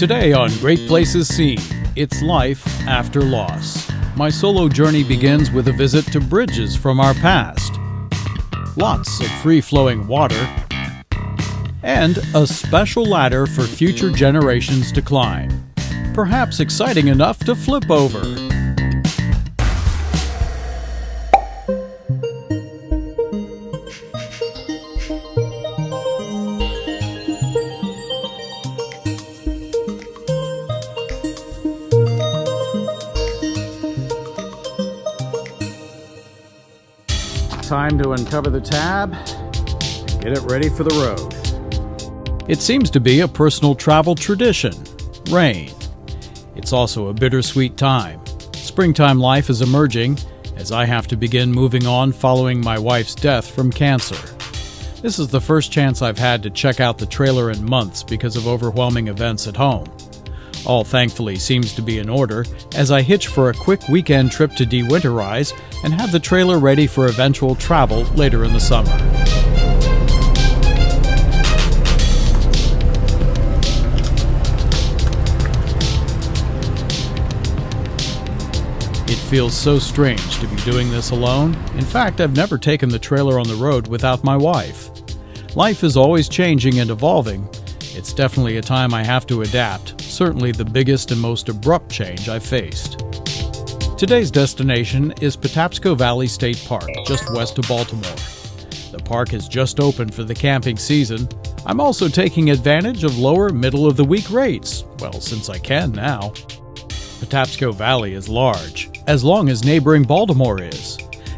Today on Great Places Seen, it's life after loss. My solo journey begins with a visit to bridges from our past. Lots of free flowing water, and a special ladder for future generations to climb. Perhaps exciting enough to flip over. Time to uncover the tab, get it ready for the road. It seems to be a personal travel tradition rain. It's also a bittersweet time. Springtime life is emerging as I have to begin moving on following my wife's death from cancer. This is the first chance I've had to check out the trailer in months because of overwhelming events at home. All thankfully seems to be in order as I hitch for a quick weekend trip to dewinterize and have the trailer ready for eventual travel later in the summer. It feels so strange to be doing this alone. In fact, I've never taken the trailer on the road without my wife. Life is always changing and evolving. It's definitely a time I have to adapt, certainly the biggest and most abrupt change I've faced. Today's destination is Patapsco Valley State Park, just west of Baltimore. The park has just opened for the camping season. I'm also taking advantage of lower middle of the week rates, well, since I can now. Patapsco Valley is large, as long as neighboring Baltimore is,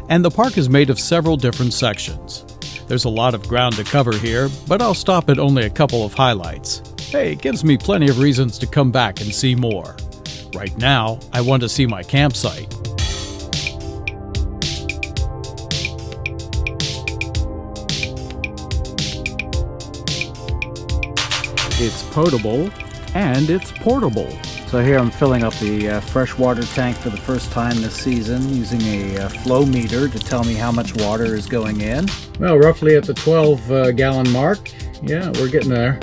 and the park is made of several different sections. There's a lot of ground to cover here, but I'll stop at only a couple of highlights. Hey, it gives me plenty of reasons to come back and see more. Right now, I want to see my campsite. It's potable and it's portable. So here I'm filling up the uh, freshwater tank for the first time this season using a uh, flow meter to tell me how much water is going in. Well, roughly at the 12 uh, gallon mark. Yeah, we're getting there.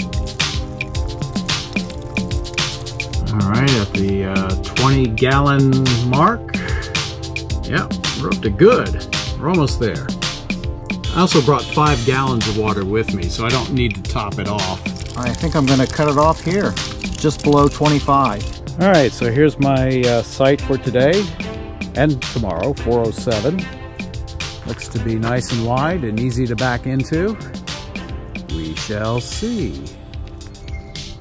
All right, at the uh, 20 gallon mark. Yeah, we're up to good. We're almost there. I also brought five gallons of water with me, so I don't need to top it off. I think I'm going to cut it off here, just below 25. All right, so here's my uh, site for today and tomorrow, 407. Looks to be nice and wide and easy to back into. We shall see.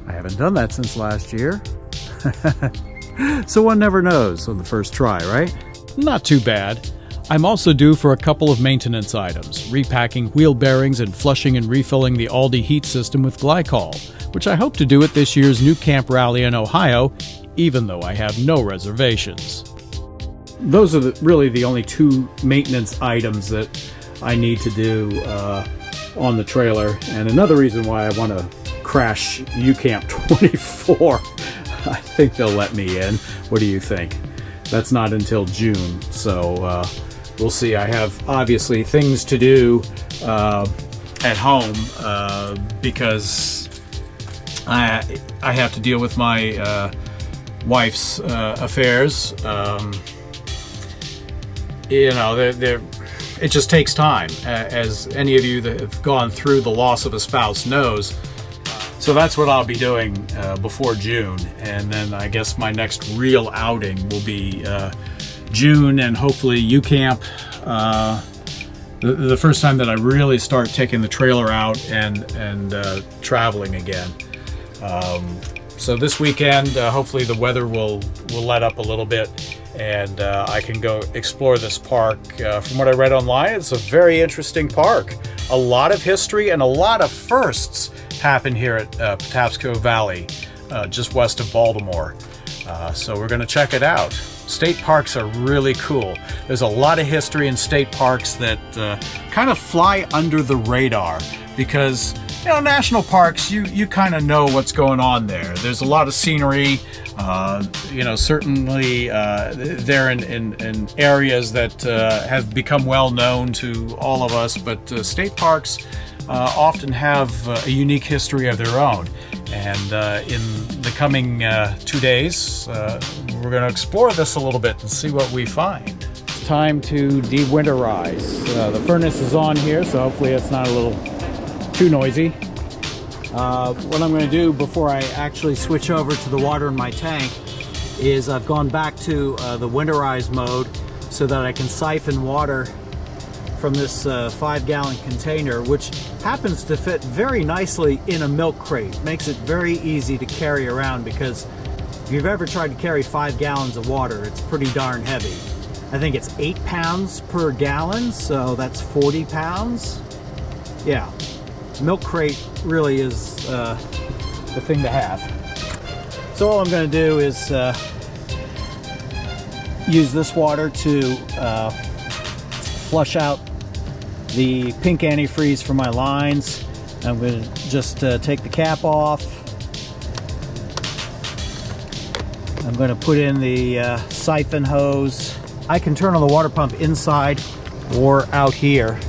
I haven't done that since last year. so one never knows on the first try, right? Not too bad. I'm also due for a couple of maintenance items, repacking wheel bearings and flushing and refilling the Alde heat system with glycol, which I hope to do at this year's nuCamp rally in Ohio, even though I have no reservations. Those are the, really the only two maintenance items that I need to do uh, on the trailer, and another reason why I want to crash UCamp 24. I think they'll let me in. What do you think? That's not until June, so uh, we'll see. I have obviously things to do uh, at home uh, because I I have to deal with my uh, wife's uh, affairs. Um, you know, they're, they're, it just takes time, as any of you that have gone through the loss of a spouse knows. So that's what I'll be doing uh, before June, and then I guess my next real outing will be uh, June, and hopefully UCamp. Uh, the, the, first time that I really start taking the trailer out and and uh, traveling again. Um, so this weekend, uh, hopefully the weather will will let up a little bit, and uh, I can go explore this park. from what I read online, it's a very interesting park. A lot of history and a lot of firsts happen here at uh, Patapsco Valley, uh, just west of Baltimore. Uh, so we're going to check it out. State parks are really cool. There's a lot of history in state parks that uh, kind of fly under the radar because you know national parks you you kind of know what's going on there. There's a lot of scenery. Uh, you know certainly uh, in, in, in, areas that have become well known to all of us, but state parks uh, often have uh, a unique history of their own. And uh, in the coming uh, two days, uh, we're going to explore this a little bit and see what we find. Time to de-winterize. Uh, the furnace is on here, so hopefully it's not a little too noisy. Uh, what I'm going to do before I actually switch over to the water in my tank is I've gone back to uh, the winterize mode so that I can siphon water from this uh, five gallon container which happens to fit very nicely in a milk crate. Makes it very easy to carry around because if you've ever tried to carry five gallons of water it's pretty darn heavy. I think it's eight pounds per gallon so that's 40 pounds. Yeah milk crate really is uh, the thing to have. So all I'm going to do is uh, use this water to uh, flush out the pink antifreeze for my lines. I'm going to just uh, take the cap off. I'm going to put in the uh, siphon hose. I can turn on the water pump inside or out here.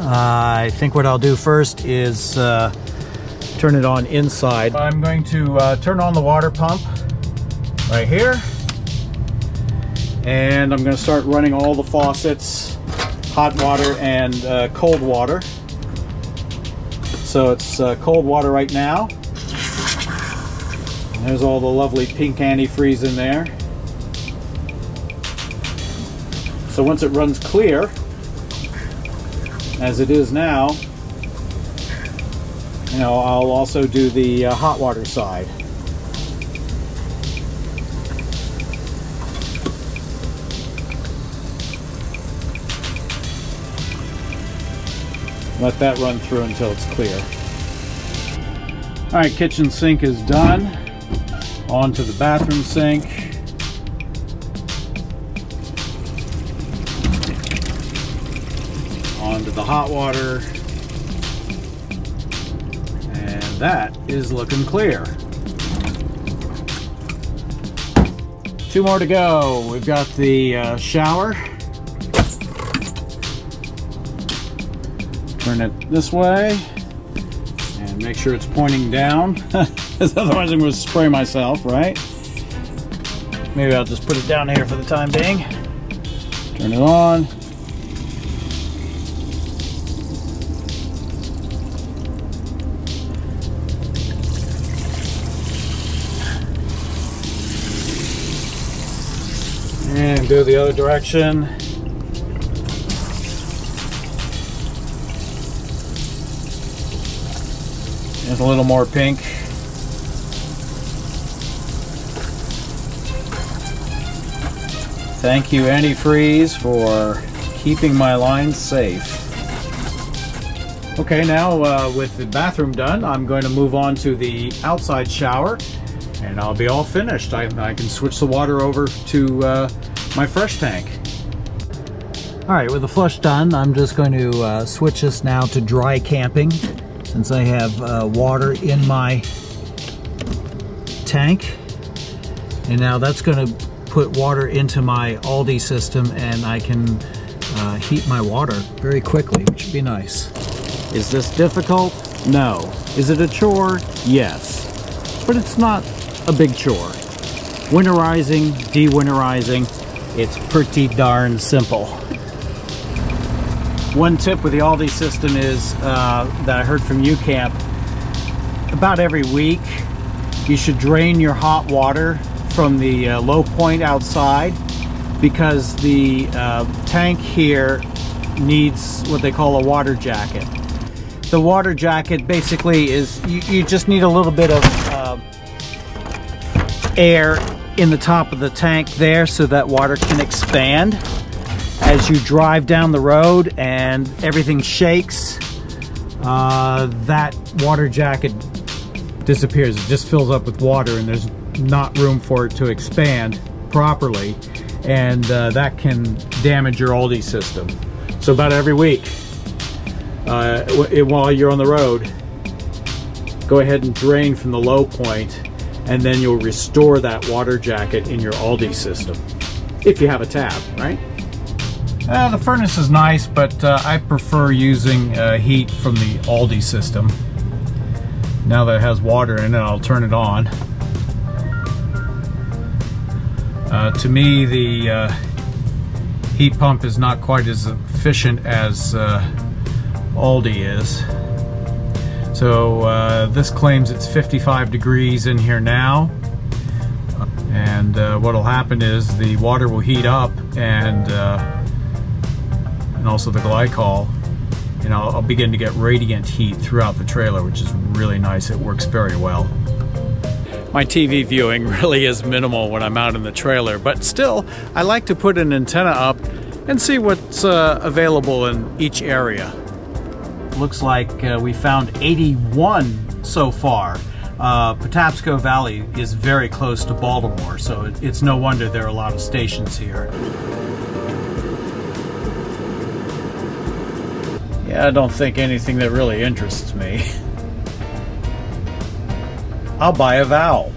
I think what I'll do first is uh, turn it on inside. I'm going to uh, turn on the water pump right here. And I'm going to start running all the faucets, hot water and uh, cold water. So it's uh, cold water right now. And there's all the lovely pink antifreeze in there. So once it runs clear, as it is now, you know, I'll also do the uh, hot water side. Let that run through until it's clear. All right, kitchen sink is done. On to the bathroom sink. The hot water. And that is looking clear. Two more to go. We've got the uh, shower. Turn it this way and make sure it's pointing down because otherwise I'm going to spray myself, right? Maybe I'll just put it down here for the time being. Turn it on. Do the other direction. There's a little more pink. Thank you antifreeze for keeping my lines safe. Okay, now uh, with the bathroom done, I'm going to move on to the outside shower and I'll be all finished. I, I can switch the water over to uh, my fresh tank. All right, with the flush done, I'm just going to uh, switch this now to dry camping since I have uh, water in my tank. And now that's going to put water into my Alde system and I can uh, heat my water very quickly, which would be nice. Is this difficult? No. Is it a chore? Yes. But it's not a big chore. Winterizing, de-winterizing, it's pretty darn simple. One tip with the Alde system is uh, that I heard from UCamp, about every week you should drain your hot water from the uh, low point outside because the uh, tank here needs what they call a water jacket. The water jacket basically is, you, you just need a little bit of uh, air in the top of the tank there so that water can expand. As you drive down the road and everything shakes uh, that water jacket disappears. It just fills up with water and there's not room for it to expand properly. And uh, that can damage your Alde system. So about every week uh, while you're on the road go ahead and drain from the low point and then you'll restore that water jacket in your Alde system. If you have a tab, right? Uh, the furnace is nice, but uh, I prefer using uh, heat from the Alde system. Now that it has water in it, I'll turn it on. Uh, to me, the uh, heat pump is not quite as efficient as uh, Alde is. So uh, this claims it's 55 degrees in here now. And uh, what'll happen is the water will heat up and uh, and also the glycol and I'll, I'll begin to get radiant heat throughout the trailer which is really nice. It works very well. My TV viewing really is minimal when I'm out in the trailer, but still, I like to put an antenna up and see what's uh, available in each area. Looks like uh, we found 81 so far. Uh, Patapsco Valley is very close to Baltimore, so it, it's no wonder there are a lot of stations here. Yeah, I don't think anything that really interests me. I'll buy a vowel.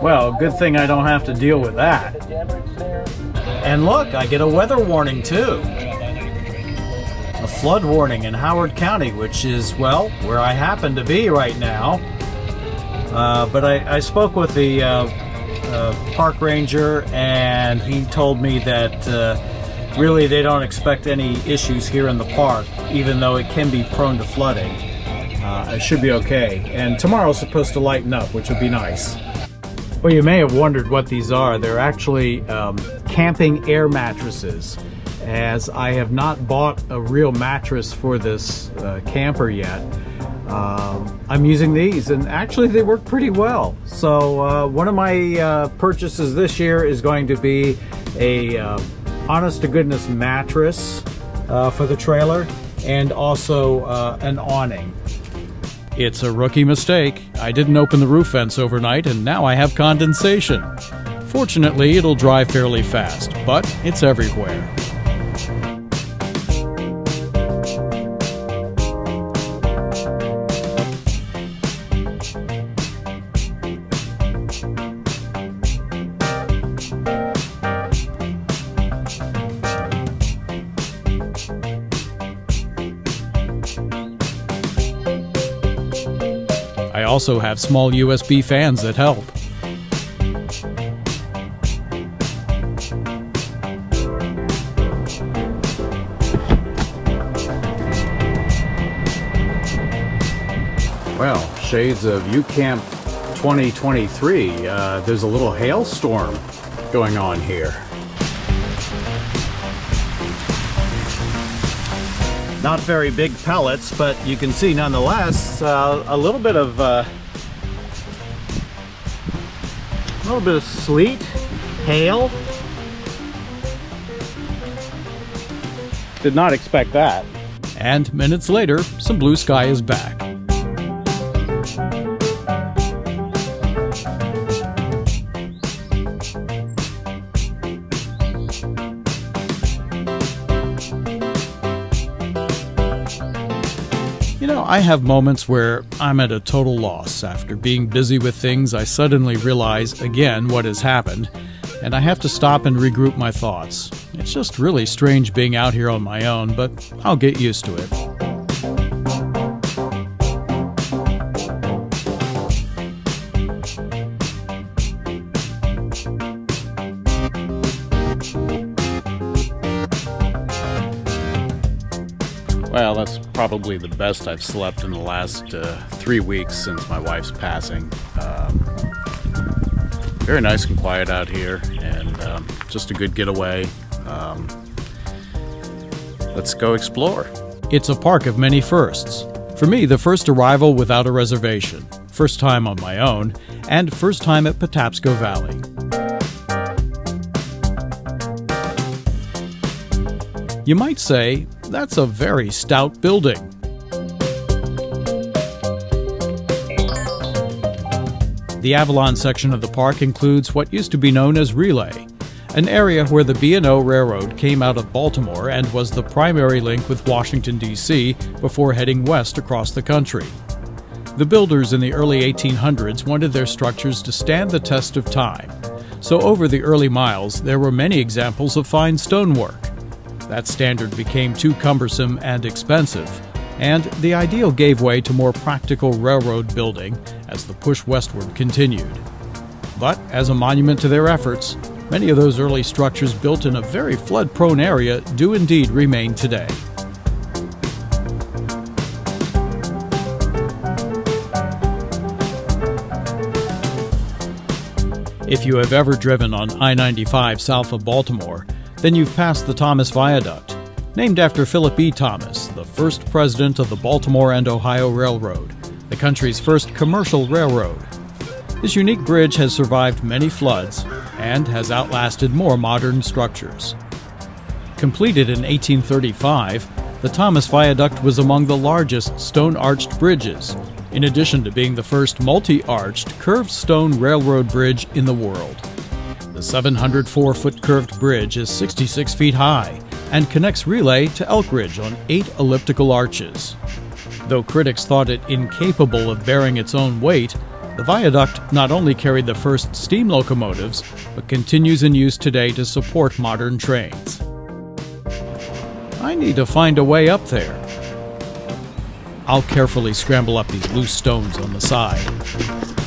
Well, good thing I don't have to deal with that. And look, I get a weather warning too. Flood warning in Howard County, which is, well, where I happen to be right now. Uh, but I, I, spoke with the uh, uh, park ranger and he told me that uh, really they don't expect any issues here in the park, even though it can be prone to flooding. Uh, it should be okay. And tomorrow's supposed to lighten up, which would be nice. Well, you may have wondered what these are. They're actually um, camping air mattresses, as I have not bought a real mattress for this uh, camper yet. Um, I'm using these, and actually they work pretty well. So uh, one of my uh, purchases this year is going to be a uh, honest to goodness mattress uh, for the trailer, and also uh, an awning. It's a rookie mistake. I didn't open the roof vents overnight and now I have condensation. Fortunately, it'll dry fairly fast, but it's everywhere. Also have small USB fans that help. Well, shades of UCamp 2023, uh, there's a little hailstorm going on here. Not very big pellets, but you can see nonetheless uh, a little bit of uh, a little bit of sleet, hail. Did not expect that. And minutes later, some blue sky is back. I have moments where I'm at a total loss. After being busy with things, I suddenly realize again what has happened, and I have to stop and regroup my thoughts. It's just really strange being out here on my own, but I'll get used to it. Well, that's probably the best I've slept in the last uh, three weeks since my wife's passing. Um, very nice and quiet out here, and um, just a good getaway. Um, let's go explore. It's a park of many firsts. For me, the first arrival without a reservation, first time on my own, and first time at Patapsco Valley. You might say, that's a very stout building. The Avalon section of the park includes what used to be known as Relay, an area where the B&O Railroad came out of Baltimore and was the primary link with Washington, D.C. before heading west across the country. The builders in the early 1800s wanted their structures to stand the test of time, so over the early miles there were many examples of fine stonework. That standard became too cumbersome and expensive, and the ideal gave way to more practical railroad building as the push westward continued. But as a monument to their efforts, many of those early structures built in a very flood prone area do indeed remain today. If you have ever driven on I 95 south of Baltimore, then you've passed the Thomas Viaduct, named after Philip E. Thomas, the first president of the Baltimore and Ohio Railroad, the country's first commercial railroad. This unique bridge has survived many floods and has outlasted more modern structures. Completed in 1835, the Thomas Viaduct was among the largest stone arched bridges in addition to being the first multi arched curved stone railroad bridge in the world. The 704 foot curved bridge is 66 feet high and connects Relay to Elkridge on eight elliptical arches. Though critics thought it incapable of bearing its own weight, the viaduct not only carried the first steam locomotives, but continues in use today to support modern trains. I need to find a way up there. I'll carefully scramble up these loose stones on the side.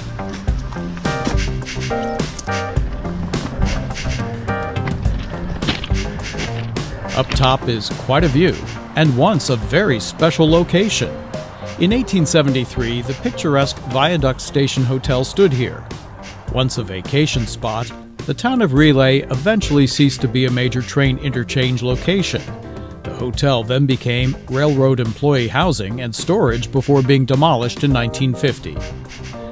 Up top is quite a view, and once a very special location. In 1873, the picturesque Viaduct Station Hotel stood here. Once a vacation spot, the town of Relay eventually ceased to be a major train interchange location the hotel then became railroad employee housing and storage before being demolished in 1950.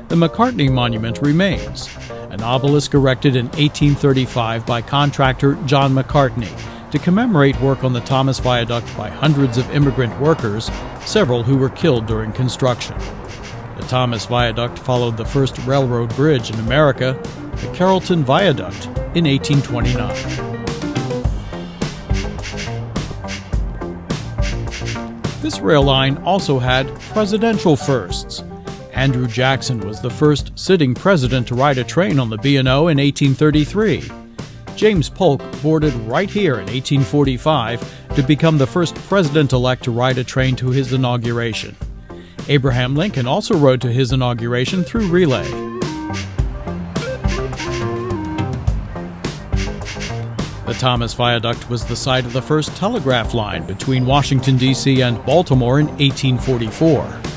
The McCartney Monument remains, an obelisk erected in 1835 by contractor John McCartney to commemorate work on the Thomas Viaduct by hundreds of immigrant workers, several who were killed during construction. The Thomas Viaduct followed the first railroad bridge in America, the Carrollton Viaduct, in 1829. This rail line also had presidential firsts. Andrew Jackson was the first sitting president to ride a train on the B&O in 1833. James Polk boarded right here in 1845 to become the first president elect to ride a train to his inauguration. Abraham Lincoln also rode to his inauguration through relay. The Thomas Viaduct was the site of the first telegraph line between Washington, D.C. and Baltimore in 1844.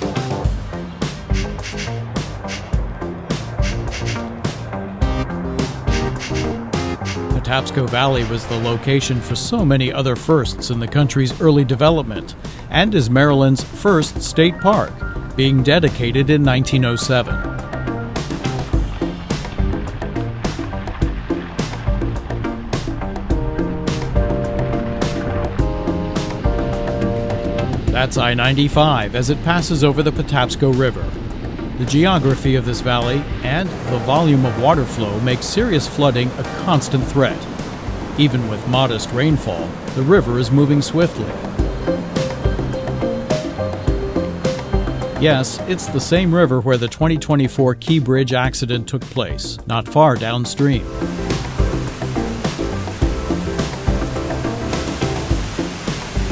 Patapsco Valley was the location for so many other firsts in the country's early development and is Maryland's first state park, being dedicated in 1907. That's I 95 as it passes over the Patapsco River. The geography of this valley and the volume of water flow makes serious flooding a constant threat. Even with modest rainfall, the river is moving swiftly. Yes, it's the same river where the 2024 Key Bridge accident took place, not far downstream.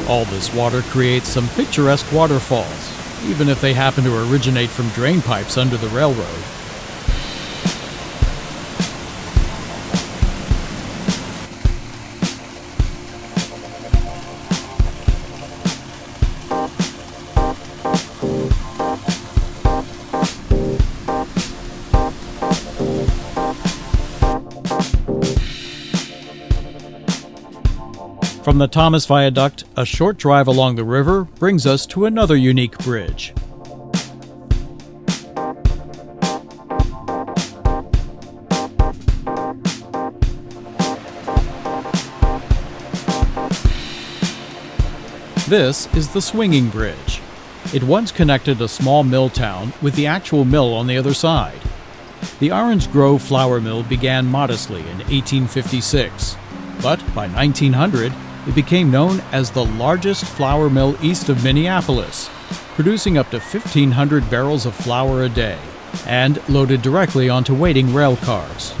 All this water creates some picturesque waterfalls, even if they happen to originate from drain pipes under the railroad. From the Thomas Viaduct, a short drive along the river brings us to another unique bridge. This is the Swinging Bridge. It once connected a small mill town with the actual mill on the other side. The Orange Grove flour mill began modestly in 1856, but by 1900 it became known as the largest flour mill east of Minneapolis, producing up to 1,500 barrels of flour a day and loaded directly onto waiting rail cars.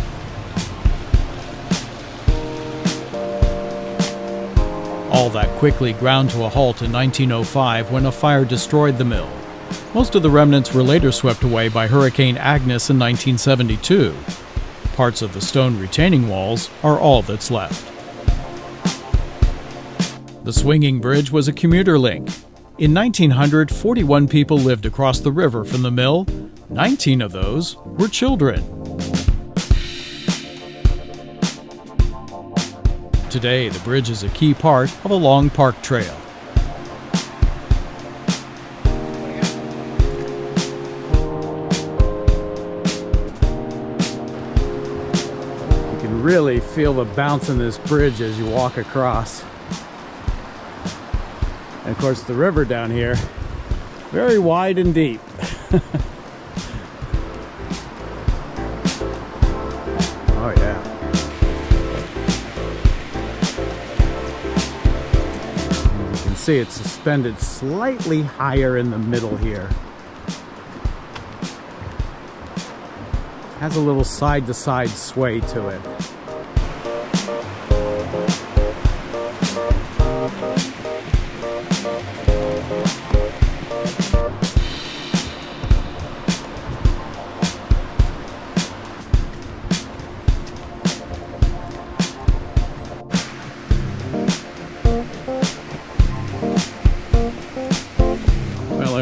All that quickly ground to a halt in 1905 when a fire destroyed the mill. Most of the remnants were later swept away by Hurricane Agnes in 1972. Parts of the stone retaining walls are all that's left. The swinging bridge was a commuter link. In 1900, 41 people lived across the river from the mill. 19 of those were children. Today, the bridge is a key part of a long park trail. You can really feel the bounce in this bridge as you walk across. And of course, the river down here, very wide and deep. oh, yeah. You can see it's suspended slightly higher in the middle here. Has a little side to side sway to it.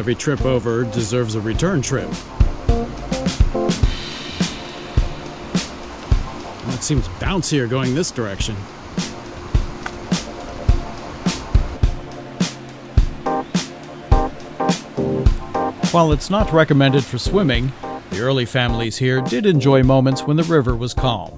Every trip over deserves a return trip. It seems bouncier going this direction. While it's not recommended for swimming, the early families here did enjoy moments when the river was calm.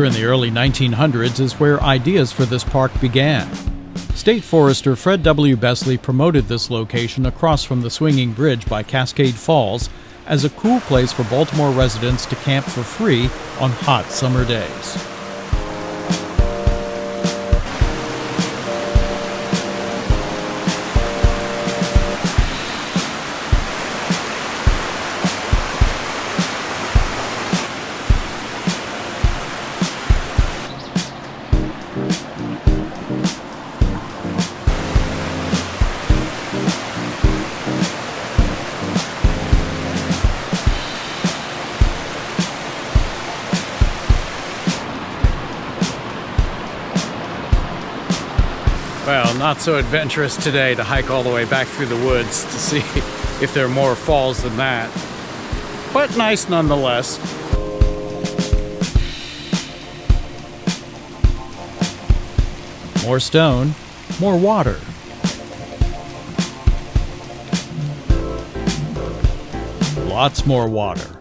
Here in the early 1900s is where ideas for this park began. State Forester Fred W. Besley promoted this location across from the swinging bridge by Cascade Falls as a cool place for Baltimore residents to camp for free on hot summer days. Not so adventurous today to hike all the way back through the woods to see if there are more falls than that. But nice nonetheless. More stone, more water. Lots more water.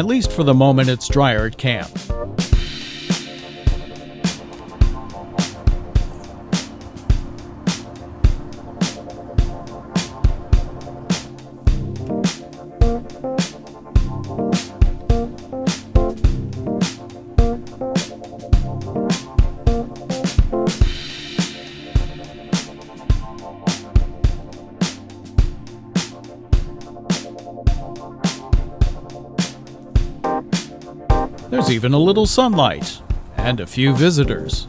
At least for the moment, it's drier at camp. A little sunlight and a few visitors.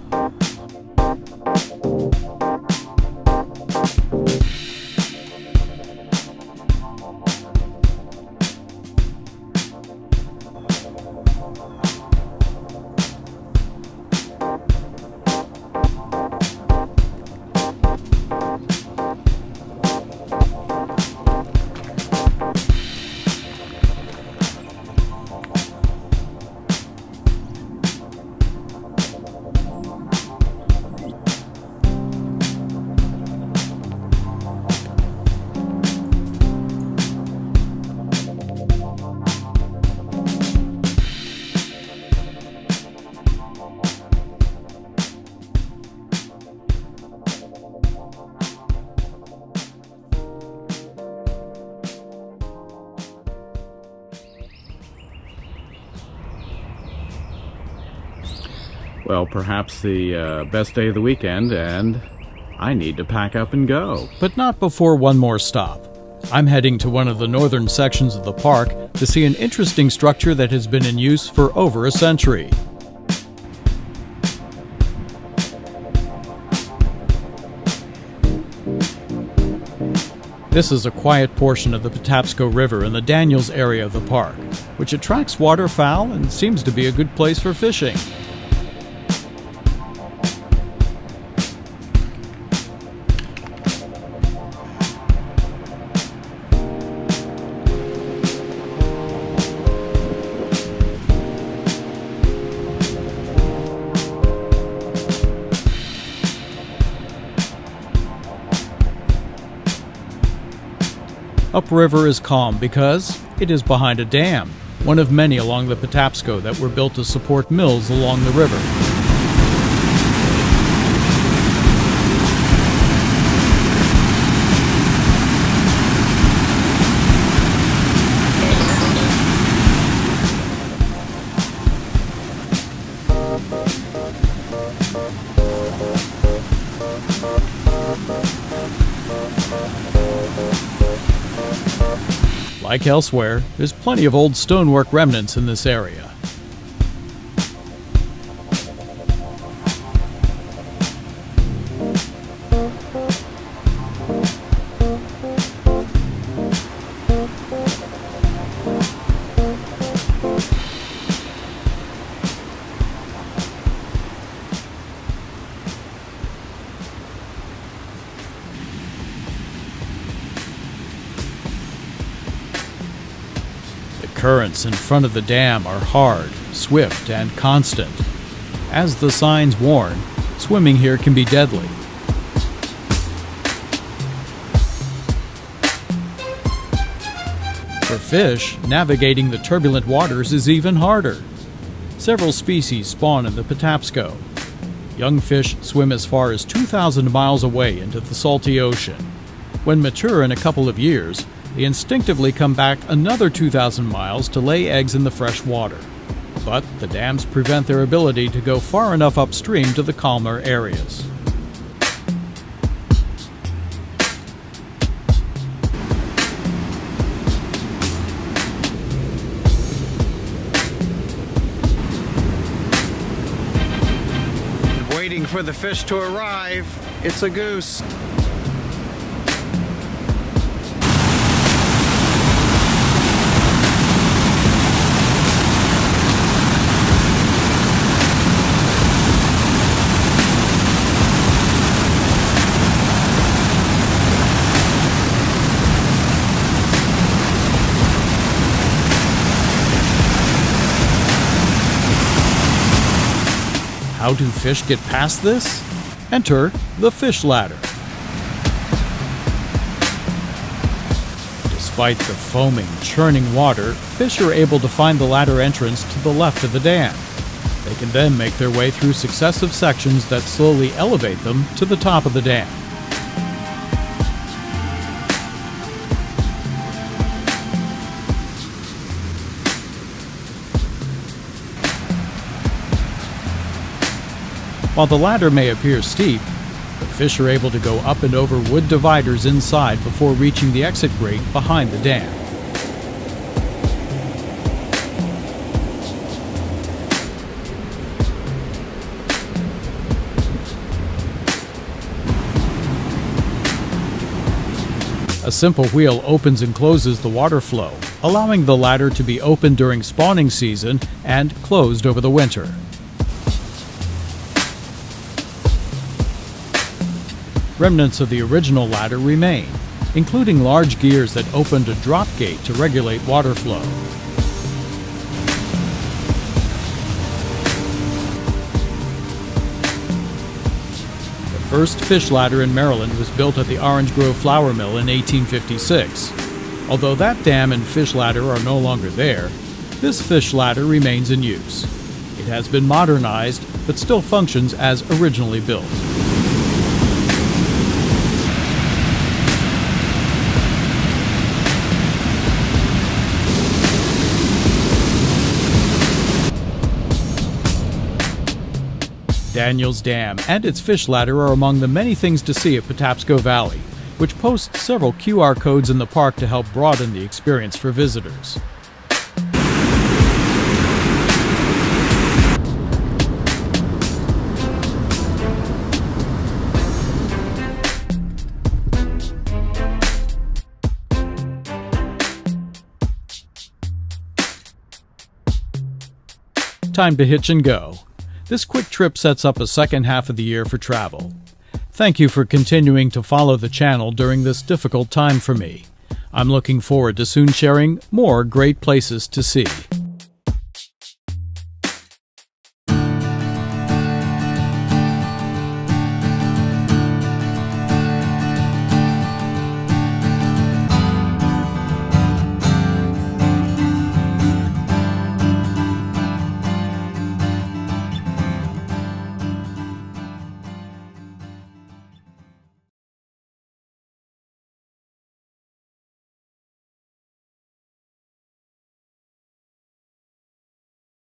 Perhaps the uh, best day of the weekend, and I need to pack up and go. But not before one more stop. I'm heading to one of the northern sections of the park to see an interesting structure that has been in use for over a century. This is a quiet portion of the Patapsco River in the Daniels area of the park, which attracts waterfowl and seems to be a good place for fishing. Upriver is calm because it is behind a dam, one of many along the Patapsco that were built to support mills along the river. Like elsewhere, there's plenty of old stonework remnants in this area. Front of the dam are hard, swift, and constant. As the signs warn, swimming here can be deadly. For fish, navigating the turbulent waters is even harder. Several species spawn in the Patapsco. Young fish swim as far as 2,000 miles away into the salty ocean. When mature in a couple of years, they instinctively come back another 2,000 miles to lay eggs in the fresh water. But the dams prevent their ability to go far enough upstream to the calmer areas. Waiting for the fish to arrive. It's a goose. How do fish get past this? Enter the fish ladder. Despite the foaming, churning water, fish are able to find the ladder entrance to the left of the dam. They can then make their way through successive sections that slowly elevate them to the top of the dam. While the ladder may appear steep, the fish are able to go up and over wood dividers inside before reaching the exit grate behind the dam. A simple wheel opens and closes the water flow, allowing the ladder to be open during spawning season and closed over the winter. Remnants of the original ladder remain, including large gears that opened a drop gate to regulate water flow. The first fish ladder in Maryland was built at the Orange Grove Flour Mill in 1856. Although that dam and fish ladder are no longer there, this fish ladder remains in use. It has been modernized, but still functions as originally built. Daniels Dam and its fish ladder are among the many things to see at Patapsco Valley, which posts several QR codes in the park to help broaden the experience for visitors. Time to hitch and go. This quick trip sets up a second half of the year for travel. Thank you for continuing to follow the channel during this difficult time for me. I'm looking forward to soon sharing more great places to see.